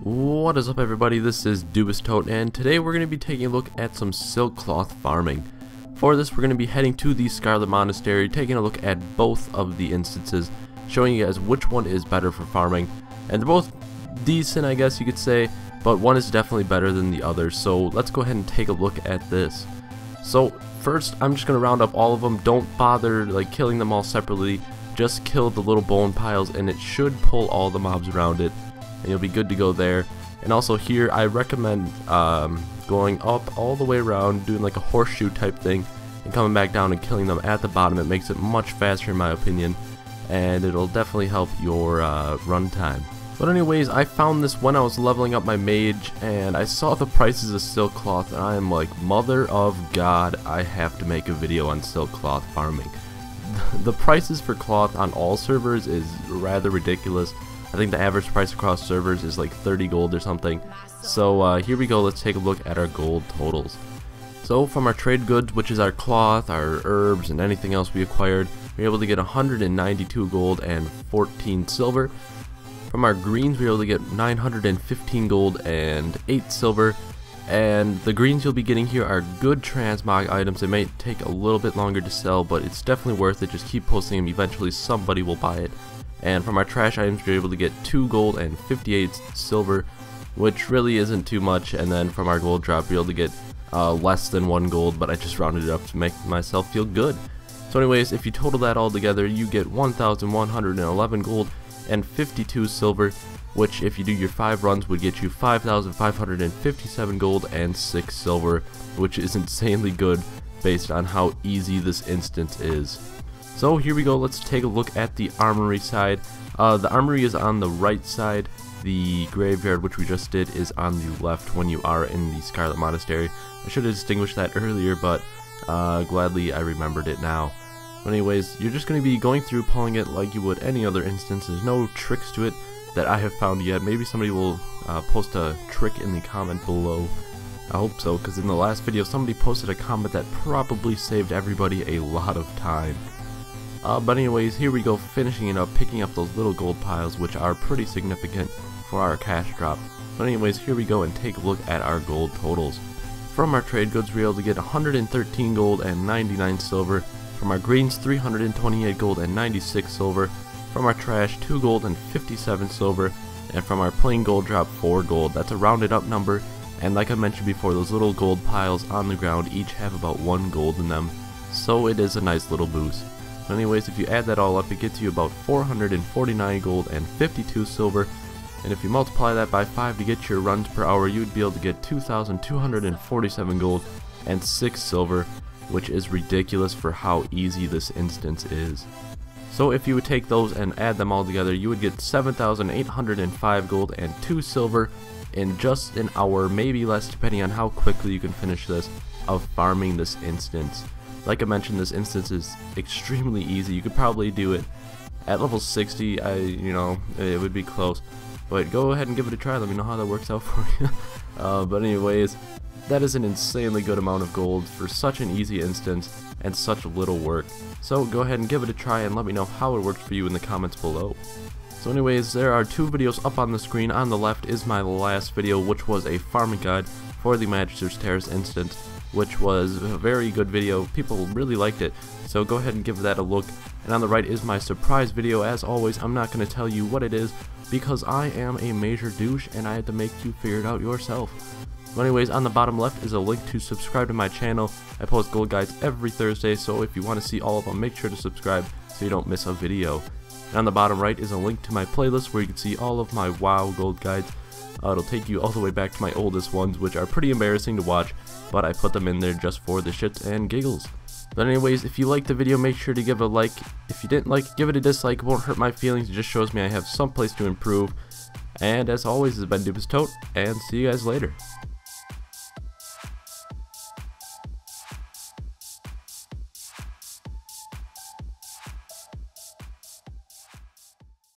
What is up everybody, this is Tote, and today we're going to be taking a look at some silk cloth farming. For this we're going to be heading to the Scarlet Monastery, taking a look at both of the instances, showing you guys which one is better for farming. And they're both decent I guess you could say, but one is definitely better than the other, so let's go ahead and take a look at this. So first I'm just going to round up all of them, don't bother like killing them all separately, just kill the little bone piles and it should pull all the mobs around it and you'll be good to go there. And also here, I recommend um, going up all the way around, doing like a horseshoe type thing, and coming back down and killing them at the bottom. It makes it much faster in my opinion, and it'll definitely help your uh, run time. But anyways, I found this when I was leveling up my mage, and I saw the prices of silk cloth, and I am like, mother of god, I have to make a video on silk cloth farming. The prices for cloth on all servers is rather ridiculous, I think the average price across servers is like 30 gold or something. So uh, here we go, let's take a look at our gold totals. So from our trade goods, which is our cloth, our herbs, and anything else we acquired, we are able to get 192 gold and 14 silver. From our greens, we are able to get 915 gold and 8 silver. And the greens you'll be getting here are good transmog items. It may take a little bit longer to sell, but it's definitely worth it. Just keep posting them. Eventually somebody will buy it. And from our trash items, we are able to get 2 gold and 58 silver, which really isn't too much. And then from our gold drop, we are able to get uh, less than 1 gold, but I just rounded it up to make myself feel good. So anyways, if you total that all together, you get 1,111 gold and 52 silver, which if you do your 5 runs would get you 5,557 gold and 6 silver, which is insanely good based on how easy this instance is. So here we go, let's take a look at the armory side. Uh, the armory is on the right side, the graveyard which we just did is on the left when you are in the Scarlet Monastery. I should have distinguished that earlier but uh, gladly I remembered it now. But anyways, you're just going to be going through pulling it like you would any other instance. There's no tricks to it that I have found yet. Maybe somebody will uh, post a trick in the comment below. I hope so, because in the last video somebody posted a comment that probably saved everybody a lot of time. Uh, but anyways, here we go, finishing it up, picking up those little gold piles, which are pretty significant for our cash drop. But anyways, here we go and take a look at our gold totals. From our trade goods, we are able to get 113 gold and 99 silver. From our greens, 328 gold and 96 silver. From our trash, 2 gold and 57 silver. And from our plain gold drop, 4 gold. That's a rounded up number. And like I mentioned before, those little gold piles on the ground each have about 1 gold in them. So it is a nice little boost. Anyways, if you add that all up, it gets you about 449 gold and 52 silver. And if you multiply that by 5 to get your runs per hour, you would be able to get 2,247 gold and 6 silver, which is ridiculous for how easy this instance is. So if you would take those and add them all together, you would get 7,805 gold and 2 silver in just an hour, maybe less depending on how quickly you can finish this, of farming this instance. Like I mentioned, this instance is extremely easy. You could probably do it at level 60. I, you know, it would be close. But go ahead and give it a try. Let me know how that works out for you. uh, but anyways, that is an insanely good amount of gold for such an easy instance and such little work. So go ahead and give it a try and let me know how it worked for you in the comments below. So anyways, there are two videos up on the screen. On the left is my last video, which was a farming guide for the Magister's Terrace instance which was a very good video. People really liked it, so go ahead and give that a look. And on the right is my surprise video. As always, I'm not going to tell you what it is because I am a major douche and I had to make you figure it out yourself. But anyways, on the bottom left is a link to subscribe to my channel. I post gold guides every Thursday, so if you want to see all of them, make sure to subscribe so you don't miss a video. And on the bottom right is a link to my playlist where you can see all of my WoW gold guides. Uh, it'll take you all the way back to my oldest ones, which are pretty embarrassing to watch, but I put them in there just for the shits and giggles. But anyways, if you liked the video, make sure to give a like. If you didn't like, give it a dislike. It won't hurt my feelings. It just shows me I have some place to improve. And as always, this has been Dubisttot, and see you guys later.